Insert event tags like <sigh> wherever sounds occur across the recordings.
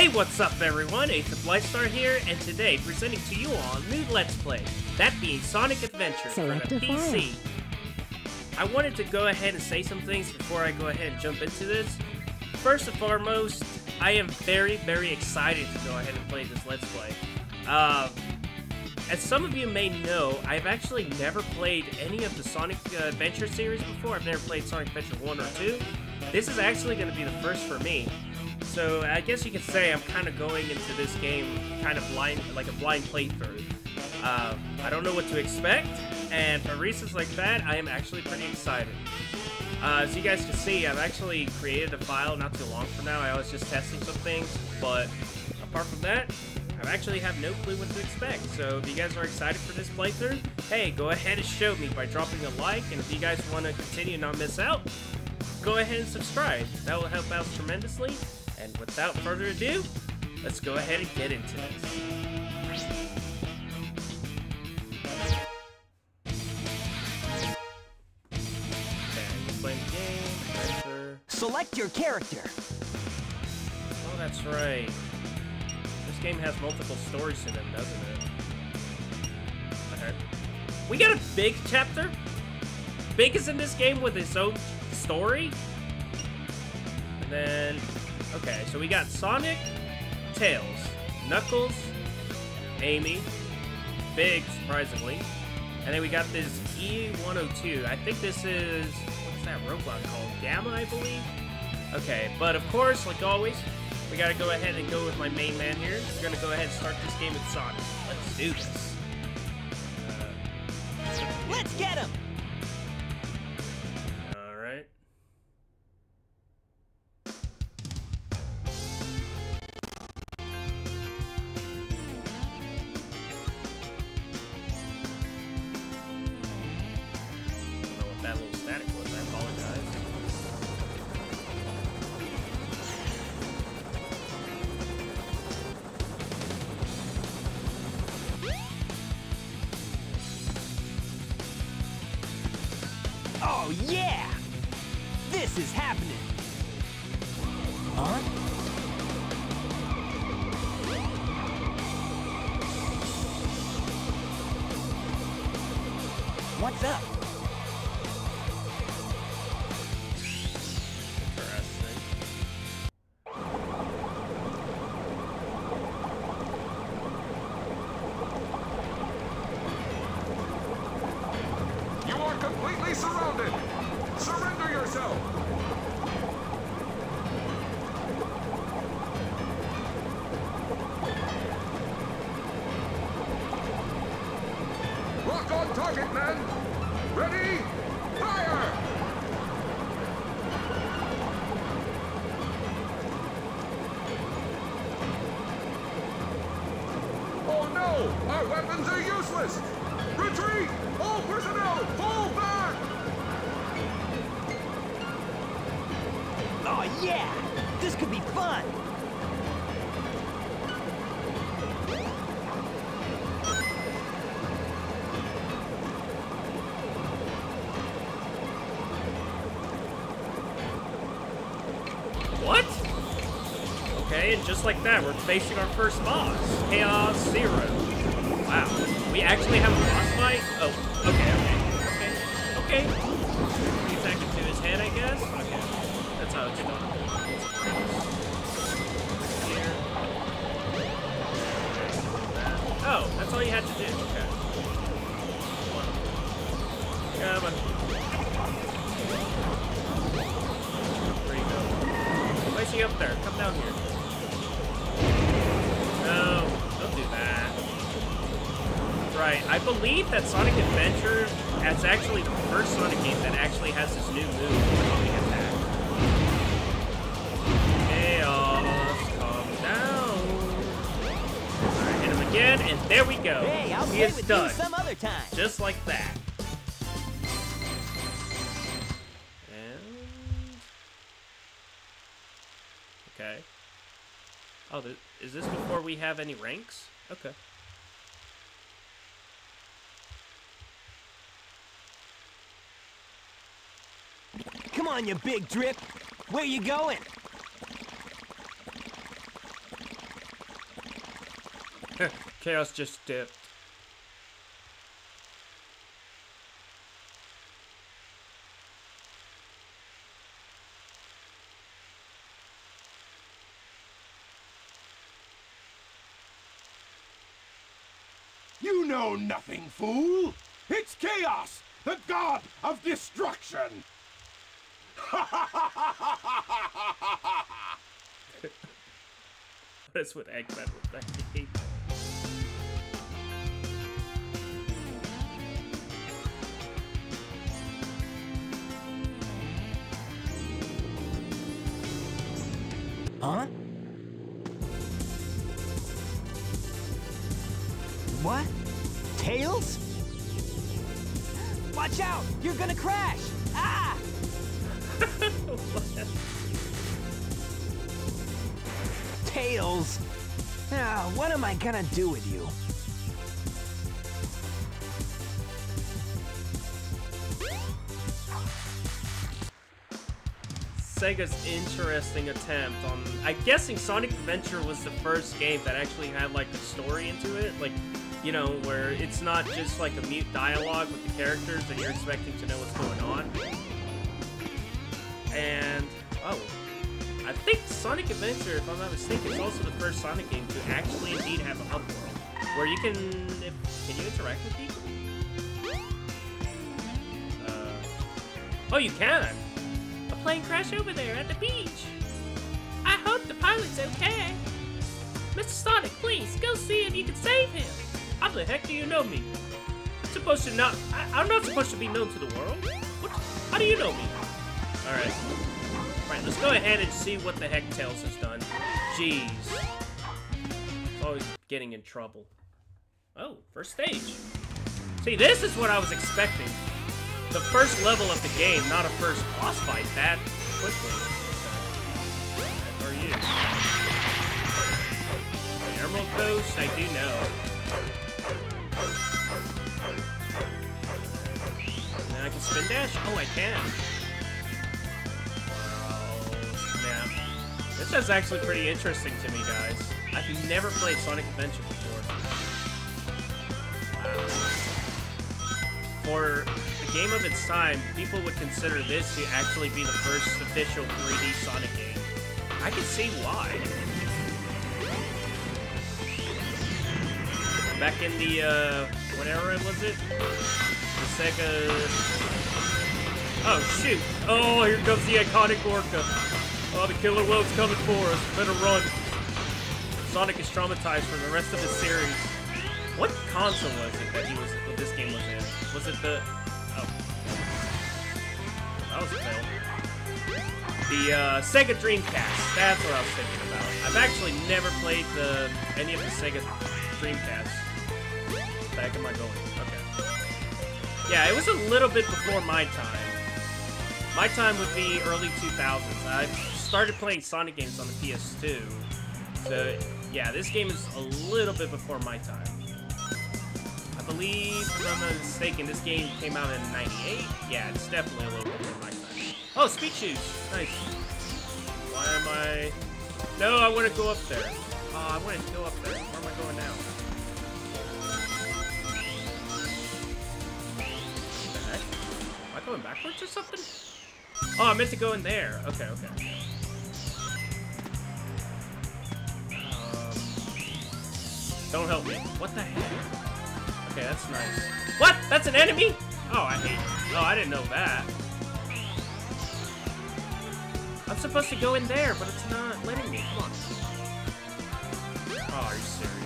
Hey, what's up everyone? Azip LightStar here, and today presenting to you all a new Let's Play, that being Sonic Adventure for the a PC. I wanted to go ahead and say some things before I go ahead and jump into this. First and foremost, I am very, very excited to go ahead and play this Let's Play. Uh, as some of you may know, I've actually never played any of the Sonic uh, Adventure series before. I've never played Sonic Adventure 1 or 2. This is actually going to be the first for me. So I guess you could say I'm kind of going into this game kind of blind, like a blind playthrough. Uh, I don't know what to expect, and for reasons like that, I am actually pretty excited. Uh, as you guys can see, I've actually created a file not too long from now. I was just testing some things, but apart from that, I actually have no clue what to expect. So if you guys are excited for this playthrough, hey, go ahead and show me by dropping a like, and if you guys want to continue and not miss out, go ahead and subscribe. That will help out tremendously. And without further ado, let's go ahead and get into this. Okay, we're playing the game. Select your character. Oh, that's right. This game has multiple stories in it, doesn't it? Okay. We got a big chapter? Big is in this game with its own story? And then, okay, so we got Sonic, Tails, Knuckles, Amy, Big, surprisingly. And then we got this E102. I think this is, what's that robot called? Gamma, I believe? Okay, but of course, like always, we gotta go ahead and go with my main man here. We're gonna go ahead and start this game with Sonic. Let's do this. Completely surrounded! Surrender yourself! And just like that, we're facing our first boss, Chaos Zero. Wow, we actually have a boss fight? Oh, okay, okay, okay, okay. He's acting to his head, I guess? Okay, that's how it's done. Here. Oh, that's all you had to do, okay. Come on. You go. Why is he up there? Come down here. I believe that Sonic Adventure is actually the first Sonic game that actually has this new move, Attack. Chaos, calm down. Alright, hit him again, and there we go. Hey, I'll he is done. some other time. Just like that. And... Okay. Oh, th is this before we have any ranks? Okay. On, you big drip. Where you going? <laughs> Chaos just dipped. You know nothing, fool! It's Chaos, the god of destruction! That's what Eggman would think. Huh? What? Tails? Watch out! You're gonna crash! Tails! Ah, what am I gonna do with you? Sega's interesting attempt on. I'm guessing Sonic Adventure was the first game that actually had like a story into it, like you know, where it's not just like a mute dialogue with the characters and you're expecting to know what's going on. And oh, I think Sonic Adventure, if I'm not mistaken, is also the first Sonic game to actually indeed have a hub world where you can. If, can you interact with people? Uh, oh, you can. A plane crash over there at the beach. I hope the pilot's okay. Mr. Sonic, please go see if you can save him. How the heck do you know me? Supposed to not. I, am not supposed to be known to the world. What? How do you know me? All right. All right. Let's go ahead and see what the heck Tails has done. Jeez. Always getting in trouble. Oh, first stage. See, this is what I was expecting the first level of the game, not a first boss fight that quickly. Are you? The Emerald Coast, I do know. And I can spin dash? Oh, I can. Is actually pretty interesting to me, guys. I've never played Sonic Adventure before. For a game of its time, people would consider this to actually be the first official 3D Sonic game. I can see why. Back in the, uh, what era was it? The Sega... Oh, shoot! Oh, here comes the iconic Orca! Oh, the killer whale's coming for us. Better run. Sonic is traumatized for the rest of the series. What console was it that he was, that this game was in? Was it the, Oh. that was a fail. The uh, Sega Dreamcast. That's what I was thinking about. I've actually never played the any of the Sega Dreamcasts. Back in my going? Okay. Yeah, it was a little bit before my time. My time would be early 2000s. I started playing Sonic games on the PS2. So, yeah, this game is a little bit before my time. I believe, if I'm not mistaken, this game came out in 98? Yeah, it's definitely a little bit before my time. Oh, speed shoes! Nice. Why am I... No, I want to go up there. Oh, I want to go up there. Where am I going now? Am I going backwards or something? Oh, I meant to go in there. Okay, okay. Don't help me. What the heck? Okay, that's nice. What? That's an enemy? Oh, I hate... Oh, I didn't know that. I'm supposed to go in there, but it's not letting me. Come on. Oh, are you serious?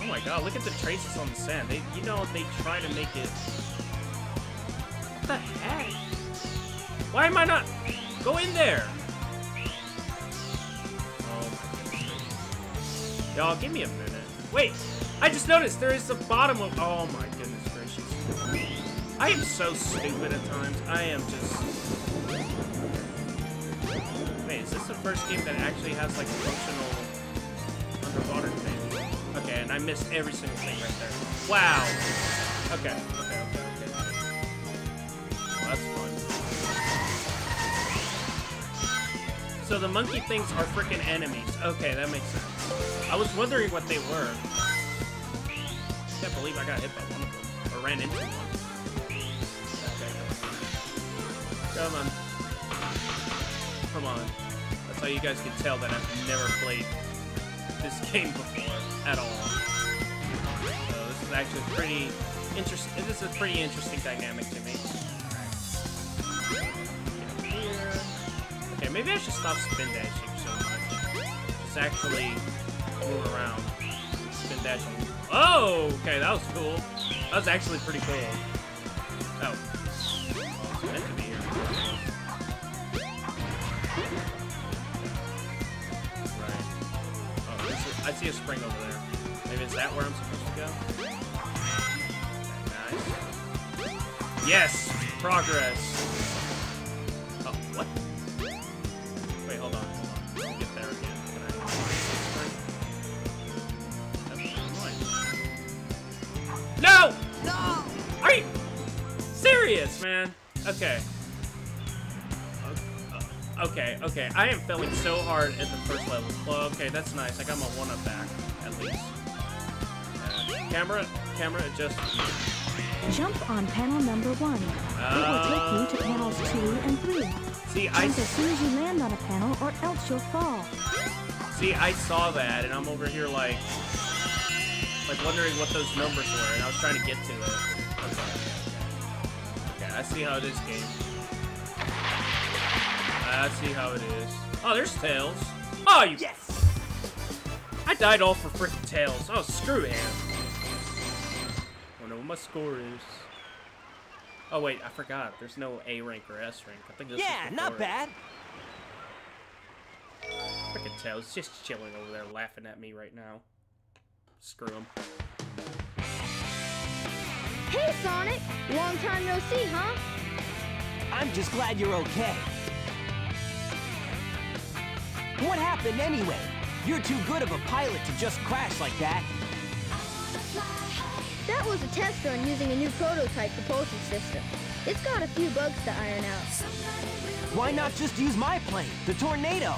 Oh my god, look at the traces on the sand. They, you know, they try to make it... What the heck? Why am I not... Go in there! Y'all, give me a minute. Wait! I just noticed there is the bottom of... Oh my goodness gracious. I am so stupid at times. I am just... Wait, is this the first game that actually has like a functional underwater thing? Okay, and I missed every single thing right there. Wow. Okay, okay, okay, okay. Well, that's fun. So the monkey things are freaking enemies. Okay, that makes sense. I was wondering what they were. I can't believe I got hit by one of them. Or ran into one. Okay. Come on. Come on. That's how you guys can tell that I've never played this <laughs> game before at all. So this is actually pretty interesting. This is a pretty interesting dynamic to me. Okay, maybe I should stop spin dashing so much. It's actually move around. Spin dashing. Oh, okay, that was cool. That was actually pretty cool. Oh. Meant to be here. Right. Oh, is, I see a spring over there. Maybe is that where I'm supposed to go? Nice. Yes! Progress! Serious, man? Okay. Okay, okay. I am failing so hard at the first level. Well, okay, that's nice. I got my one up back, at least. Uh, camera, camera adjust. Jump on panel number one. it will take you to panels two and three. See, I Jump as soon as you land on a panel, or else you'll fall. see. I saw that, and I'm over here like, like wondering what those numbers were, and I was trying to get to it. I see how it is, game. I see how it is. Oh, there's tails. Oh, you. Yes! I died all for freaking tails. Oh, screw him. Wonder what my score is. Oh wait, I forgot. There's no A rank or S rank. I think this Yeah, is not it. bad. Freaking tails, just chilling over there, laughing at me right now. Screw him. Hey, Sonic! Long time no see, huh? I'm just glad you're okay. What happened anyway? You're too good of a pilot to just crash like that. That was a test run using a new prototype propulsion system. It's got a few bugs to iron out. Why not just use my plane, the Tornado?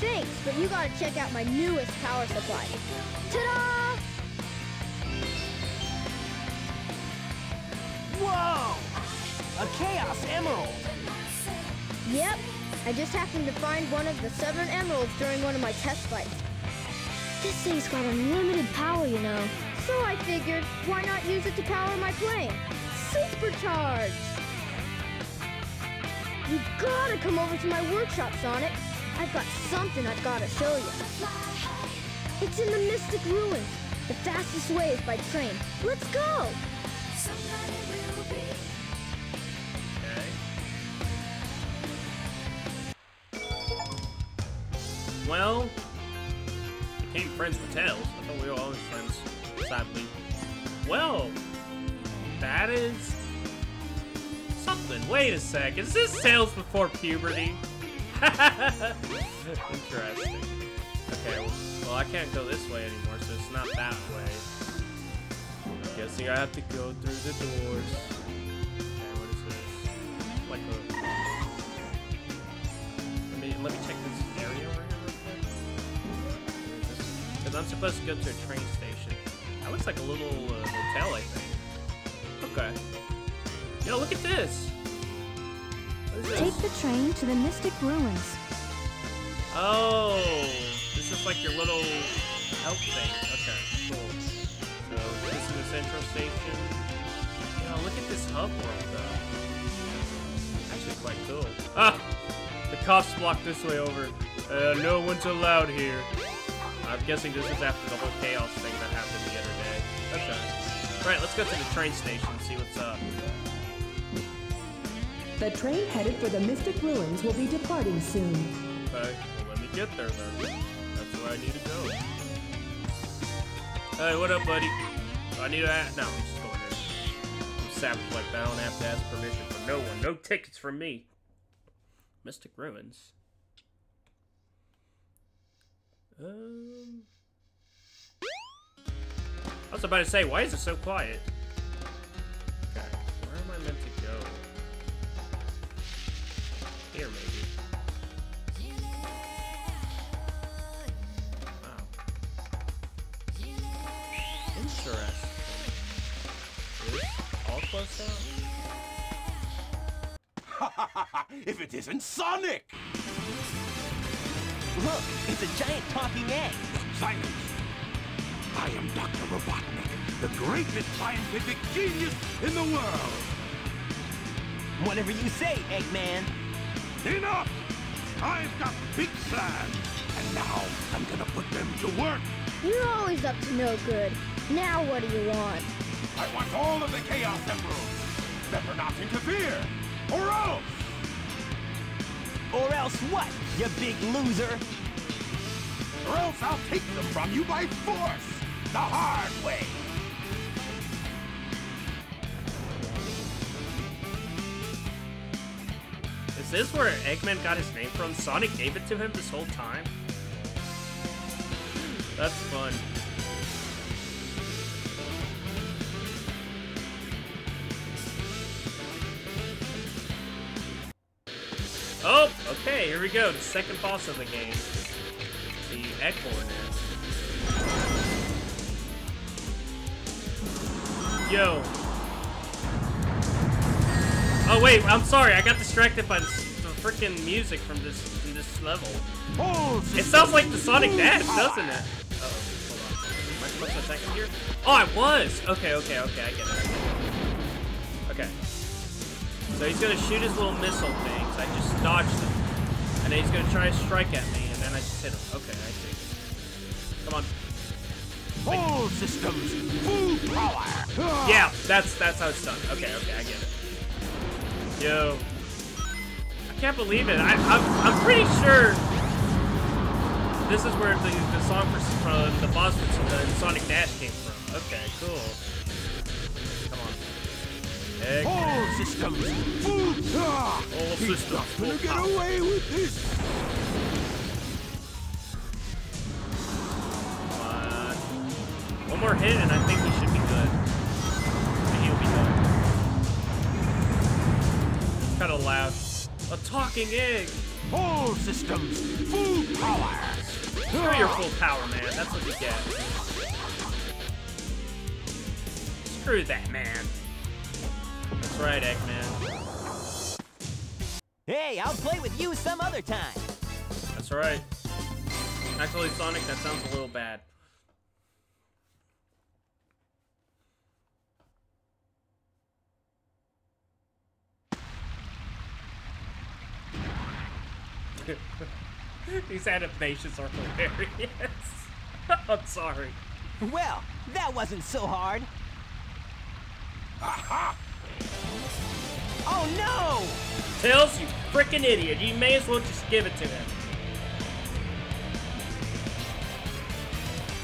Thanks, but you gotta check out my newest power supply. Ta-da! Whoa! A Chaos Emerald! Yep, I just happened to find one of the seven emeralds during one of my test flights. This thing's got unlimited power, you know. So I figured, why not use it to power my plane? Supercharged! You gotta come over to my workshop, Sonic. I've got something I've gotta show you. It's in the Mystic Ruins. The fastest way is by train. Let's go! Well, became friends with Tails. I thought we were always friends, sadly. Well, that is something. Wait a sec. Is this Tails before puberty? <laughs> Interesting. Okay, well, I can't go this way anymore, so it's not that way. I'm guessing I have to go through the doors. Okay, what is this? Like a... Let me, let me check I'm supposed to go to a train station. That looks like a little uh, hotel, I think. Okay. Yo, look at this! What is Take the train to the Mystic Ruins. Oh, this is like your little help thing. Okay, cool. So this is the central station. Know, look at this hub world though. Actually quite cool. Ah, the cops blocked this way over. Uh, no one's allowed here. I'm guessing this is after the whole chaos thing that happened the other day. Okay. Right, let's go to the train station and see what's up. The train headed for the Mystic Ruins will be departing soon. Okay, well, let me get there then. That's where I need to go. Hey, what up, buddy? Do I need a hat? No, I'm just going there. I'm savage like that. I don't have to ask permission from no one. No tickets from me. Mystic Ruins. Um, I was about to say, why is it so quiet? Okay, where am I meant to go? Here, maybe. <laughs> if it isn't Sonic! Look, it's a giant talking egg. Silence! I am Dr. Robotnik, the greatest scientific genius in the world! Whatever you say, Eggman. Enough! I've got big plans, and now I'm gonna put them to work! You're always up to no good. Now what do you want? I want all of the Chaos Emeralds! Better not interfere, or else! Or else what, you big loser? Or else I'll take them from you by force! The hard way! Is this where Eggman got his name from? Sonic gave it to him this whole time? That's fun. Oh, okay, here we go. The second boss of the game. The Egg Hornet. Oh wait, I'm sorry. I got distracted by the, freaking music from this from this level. It sounds like the Sonic Dash, doesn't it? Uh oh, hold on. Am I supposed to attack him here? Oh, I was. Okay, okay, okay. I get it. Okay. So he's gonna shoot his little missile things. I just dodged them, and then he's gonna try to strike at me, and then I just hit him. Okay, I see. Come on. All systems, full power! Yeah, that's that's how it's done. Okay, okay, I get it. Yo, I can't believe it. I, I'm I'm pretty sure this is where the the song for, from the boss from the uh, Sonic Dash came from. Okay, cool. Heck, All systems, full power! All He's systems, not gonna get away with this! One more hit, and I think he should be good. And he'll be done. Kind of loud. A talking egg. All systems, full power! Screw your full power, man. That's what you get. Screw that, man. That's right, Eggman. Hey, I'll play with you some other time. That's right. Actually, Sonic, that sounds a little bad. <laughs> These animations are hilarious. <laughs> I'm sorry. Well, that wasn't so hard. Aha! Oh no! Tails, you freaking idiot. You may as well just give it to him.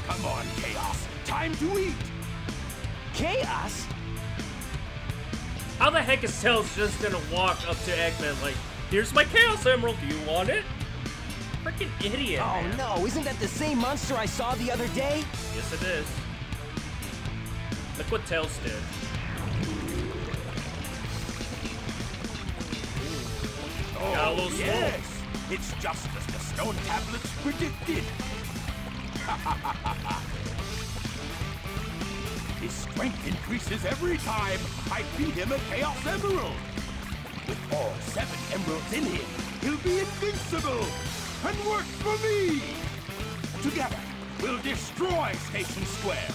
Come on, Chaos! Time to eat! Chaos? How the heck is Tails just gonna walk up to Eggman like, here's my Chaos Emerald, do you want it? Freaking idiot. Oh man. no, isn't that the same monster I saw the other day? Yes, it is. Look what Tails did. Oh, Got a little slow. yes! It's just as the stone tablets predicted. <laughs> His strength increases every time I feed him a Chaos Emerald. With all seven emeralds in him, he'll be invincible and work for me. Together, we'll destroy Station Square.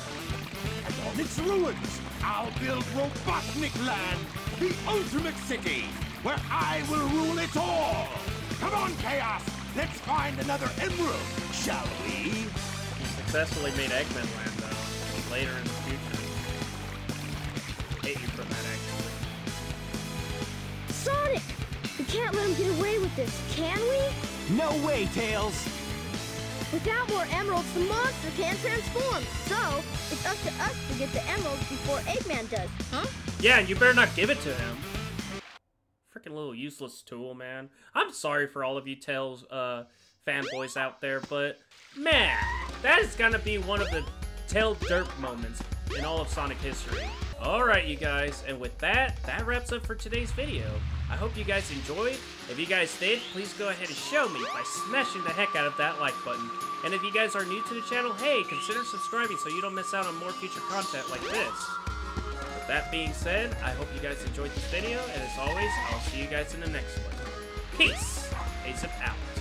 And on its ruins, I'll build Robotnik Land, the ultimate city, where I will rule it all. Come on, Chaos! Let's find another emerald, shall we? He successfully made Eggman land, though, later in the future. Hate you for that, actually. Sonic! We can't let him get away with this, can we? No way, Tails! Without more emeralds, the monster can't transform. So, it's up to us to get the emeralds before Eggman does, huh? Yeah, and you better not give it to him. Freaking little useless tool, man. I'm sorry for all of you Tails uh, fanboys out there, but man, that is gonna be one of the Tail Derp moments in all of Sonic history. Alright, you guys, and with that, that wraps up for today's video. I hope you guys enjoyed. If you guys did, please go ahead and show me by smashing the heck out of that like button. And if you guys are new to the channel, hey, consider subscribing so you don't miss out on more future content like this. That being said, I hope you guys enjoyed this video, and as always, I'll see you guys in the next one. Peace! Azip out.